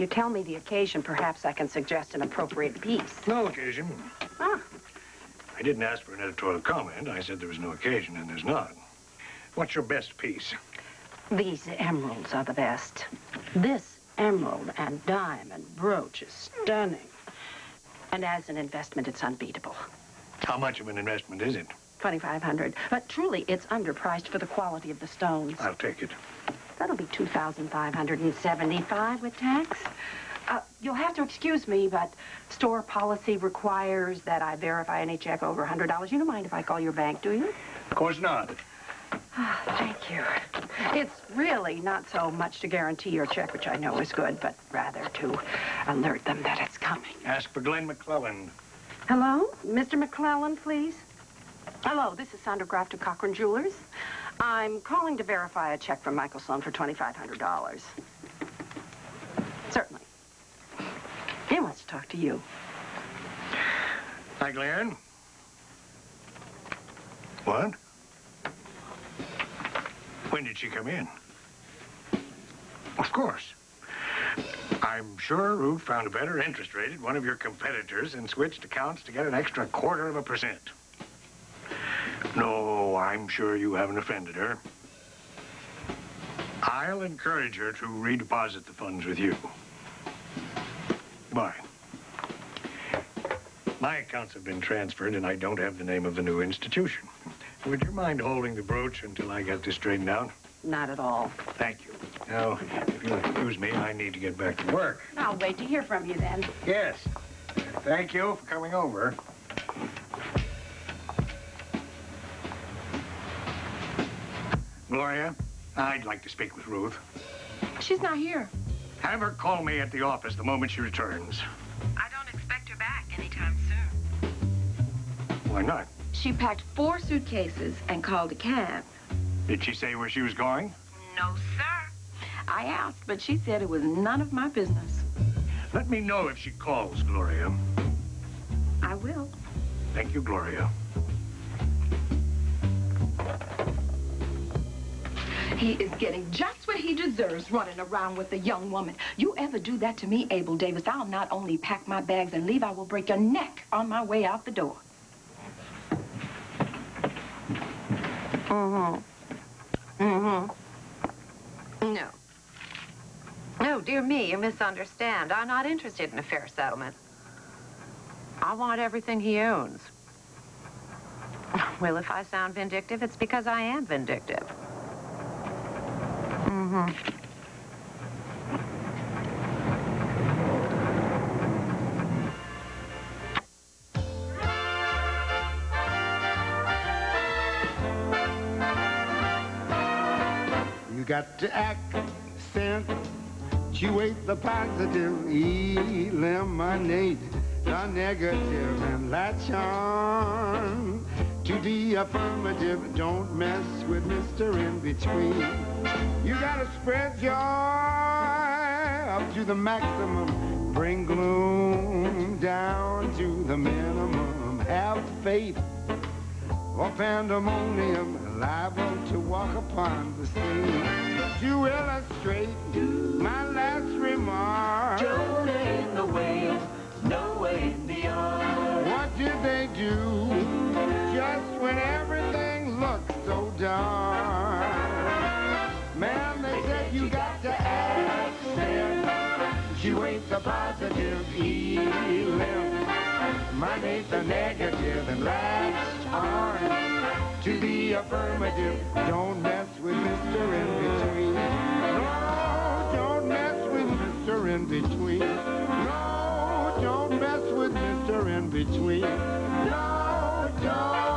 you tell me the occasion, perhaps I can suggest an appropriate piece. No occasion. Ah. I didn't ask for an editorial comment. I said there was no occasion, and there's none. What's your best piece? These emeralds are the best. This emerald and diamond brooch is stunning. And as an investment, it's unbeatable. How much of an investment is it? 2500 But truly, it's underpriced for the quality of the stones. I'll take it. That'll be 2575 with tax. Uh, you'll have to excuse me, but store policy requires that I verify any check over $100. You don't mind if I call your bank, do you? Of course not. Ah, thank you. It's really not so much to guarantee your check, which I know is good, but rather to alert them that it's coming. Ask for Glenn McClellan. Hello? Mr. McClellan, please? Hello, this is Sandra Graff of Cochran Jewelers. I'm calling to verify a check from Michael Sloan for $2,500. Certainly. He wants to talk to you. Hi, Glenn. What? When did she come in? Of course. I'm sure Ruth found a better interest rate at one of your competitors and switched accounts to get an extra quarter of a percent. No, Oh, I'm sure you haven't offended her. I'll encourage her to redeposit the funds with you. Bye. My accounts have been transferred, and I don't have the name of the new institution. Would you mind holding the brooch until I get this straightened out? Not at all. Thank you. Now, if you'll excuse me, I need to get back to work. I'll wait to hear from you then. Yes. Thank you for coming over. Gloria, I'd like to speak with Ruth. She's not here. Have her call me at the office the moment she returns. I don't expect her back anytime soon. Why not? She packed four suitcases and called a cab. Did she say where she was going? No, sir. I asked, but she said it was none of my business. Let me know if she calls, Gloria. I will. Thank you, Gloria. He is getting just what he deserves running around with a young woman. You ever do that to me, Abel Davis, I'll not only pack my bags and leave, I will break your neck on my way out the door. Mm-hmm. Mm-hmm. No. No, dear me, you misunderstand. I'm not interested in a fair settlement. I want everything he owns. Well, if I sound vindictive, it's because I am vindictive. Mm-hmm. You got to accentuate the positive, eliminate the negative, and latch on to the affirmative. Don't mess with Mr. In Between. You gotta spread joy up to the maximum. Bring gloom down to the minimum. Have faith or pandemonium liable to walk upon the scene. To illustrate just when everything looked so dark? Man, they said you got to accent. You ain't the positive elim. Money's the negative and latch on to the affirmative. Don't mess with Mr. In Between. No, don't mess with Mr. In Between. No, don't mess with Mr. In Between. No, don't